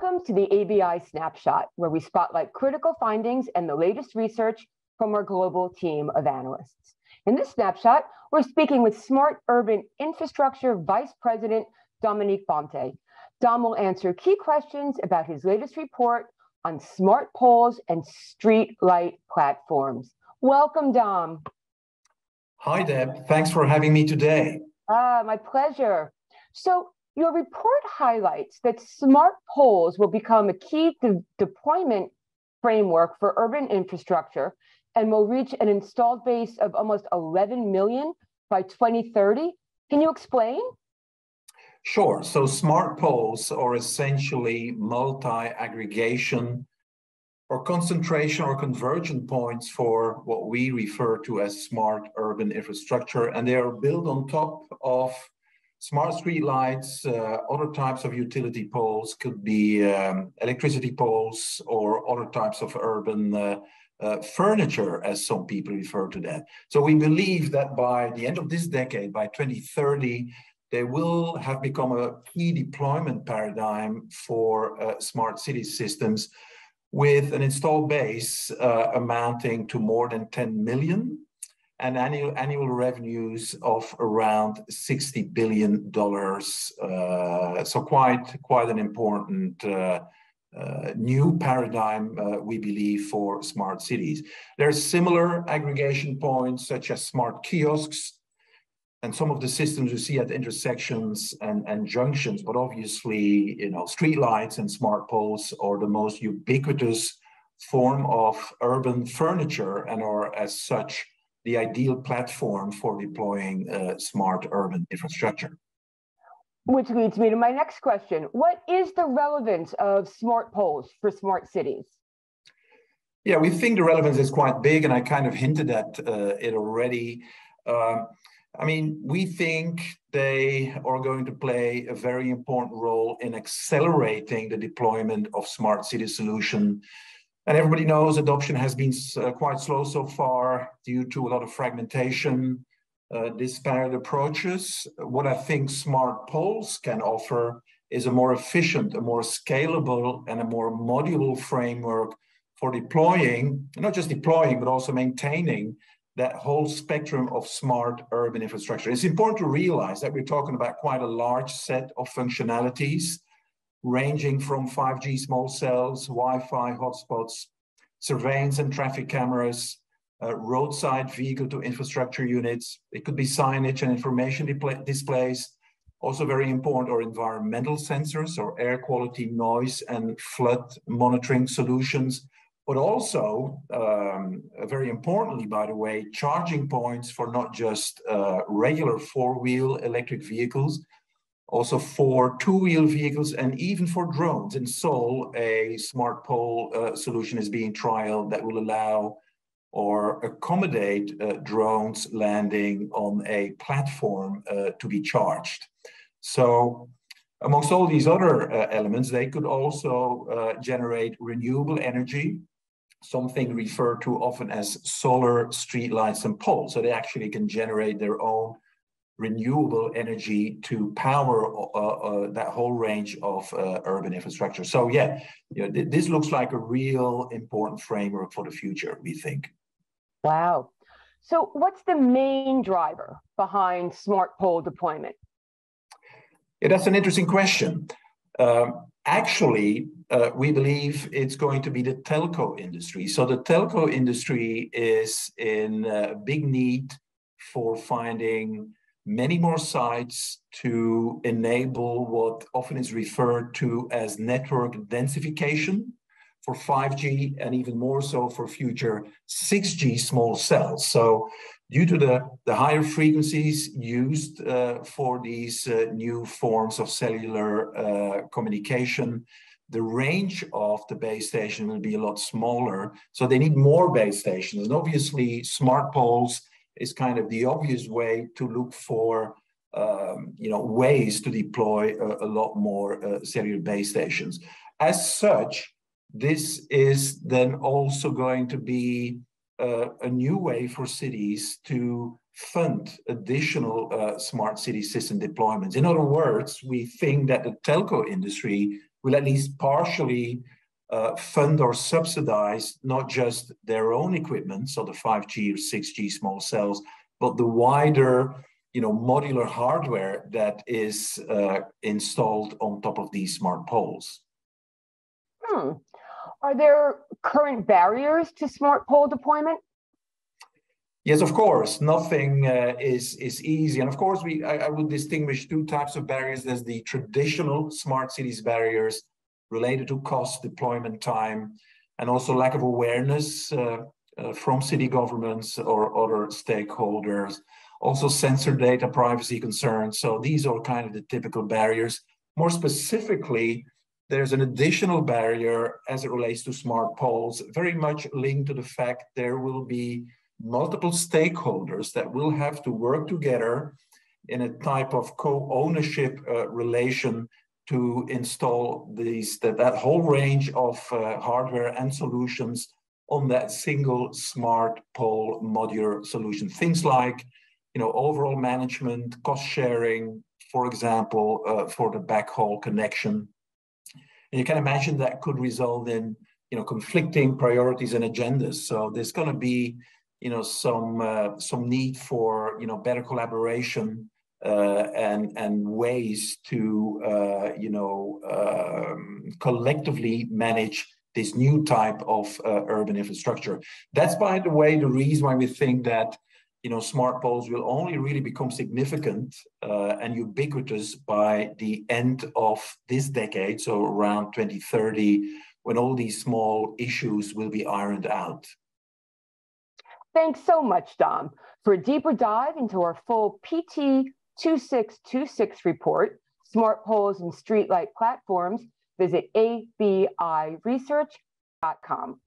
Welcome to the ABI Snapshot, where we spotlight critical findings and the latest research from our global team of analysts. In this snapshot, we're speaking with Smart Urban Infrastructure Vice President Dominique Bonte. Dom will answer key questions about his latest report on smart poles and street light platforms. Welcome, Dom. Hi, Deb. Thanks for having me today. Ah, my pleasure. So, your report highlights that smart poles will become a key de- deployment framework for urban infrastructure and will reach an installed base of almost 11 million by 2030. Can you explain? Sure. So, smart poles are essentially multi aggregation or concentration or convergent points for what we refer to as smart urban infrastructure. And they are built on top of smart street lights, uh, other types of utility poles could be um, electricity poles or other types of urban uh, uh, furniture, as some people refer to that. So we believe that by the end of this decade, by 2030, they will have become a key deployment paradigm for uh, smart city systems with an installed base uh, amounting to more than 10 million and annual annual revenues of around 60 billion dollars. Uh, so quite quite an important uh, uh, new paradigm, uh, we believe, for smart cities. There are similar aggregation points such as smart kiosks and some of the systems you see at intersections and, and junctions, but obviously, you know, streetlights and smart poles are the most ubiquitous form of urban furniture and are as such the ideal platform for deploying uh, smart urban infrastructure. Which leads me to my next question. What is the relevance of smart poles for smart cities? Yeah, we think the relevance is quite big, and I kind of hinted at uh, it already. Uh, I mean, we think they are going to play a very important role in accelerating the deployment of smart city solution and everybody knows adoption has been uh, quite slow so far due to a lot of fragmentation, uh, disparate approaches. What I think smart poles can offer is a more efficient, a more scalable, and a more modular framework for deploying, not just deploying, but also maintaining that whole spectrum of smart urban infrastructure. It's important to realize that we're talking about quite a large set of functionalities ranging from 5G small cells, Wi-Fi hotspots, surveillance and traffic cameras, uh, roadside vehicle to infrastructure units. It could be signage and information displays. Also very important are environmental sensors or air quality, noise and flood monitoring solutions. But also, um, very importantly, by the way, charging points for not just uh, regular four-wheel electric vehicles, also for two-wheel vehicles and even for drones. In Seoul, a smart pole uh, solution is being trialed that will allow or accommodate uh, drones landing on a platform uh, to be charged. So amongst all these other uh, elements, they could also uh, generate renewable energy, something referred to often as solar streetlights and poles. So they actually can generate their own renewable energy to power uh, uh, that whole range of uh, urban infrastructure. So yeah, you know, th this looks like a real important framework for the future, we think. Wow. So what's the main driver behind smart pole deployment? Yeah, that's an interesting question. Um, actually, uh, we believe it's going to be the telco industry. So the telco industry is in uh, big need for finding many more sites to enable what often is referred to as network densification for 5G and even more so for future 6G small cells. So due to the, the higher frequencies used uh, for these uh, new forms of cellular uh, communication, the range of the base station will be a lot smaller. So they need more base stations. And obviously smart poles is kind of the obvious way to look for um, you know ways to deploy a, a lot more uh, cellular base stations. As such, this is then also going to be uh, a new way for cities to fund additional uh, smart city system deployments. In other words, we think that the telco industry will at least partially uh, fund or subsidize not just their own equipment, so the 5G or 6G small cells, but the wider you know, modular hardware that is uh, installed on top of these smart poles. Hmm. Are there current barriers to smart pole deployment? Yes, of course. Nothing uh, is is easy, and of course, we I, I, would distinguish two types of barriers. There's the traditional smart cities barriers related to cost, deployment time, and also lack of awareness uh, uh, from city governments or other stakeholders. Also, sensor data privacy concerns. So these are kind of the typical barriers. More specifically, there's an additional barrier as it relates to smart poles, very much linked to the fact there will be multiple stakeholders that will have to work together in a type of co-ownership uh, relation to install these that, that whole range of uh, hardware and solutions on that single smart pole modular solution. Things like you know overall management, cost sharing, for example, uh, for the backhaul connection, and you can imagine that could result in you know conflicting priorities and agendas. So there's going to be you know some uh, some need for you know better collaboration and and ways to uh, you know um, collectively manage this new type of uh, urban infrastructure. That's by the way the reason why we think that you know, smart poles will only really become significant uh, and ubiquitous by the end of this decade, so around 2030, when all these small issues will be ironed out. Thanks so much, Dom. For a deeper dive into our full PT 2626 report, Smart Poles and Streetlight Platforms, visit abiresearch.com.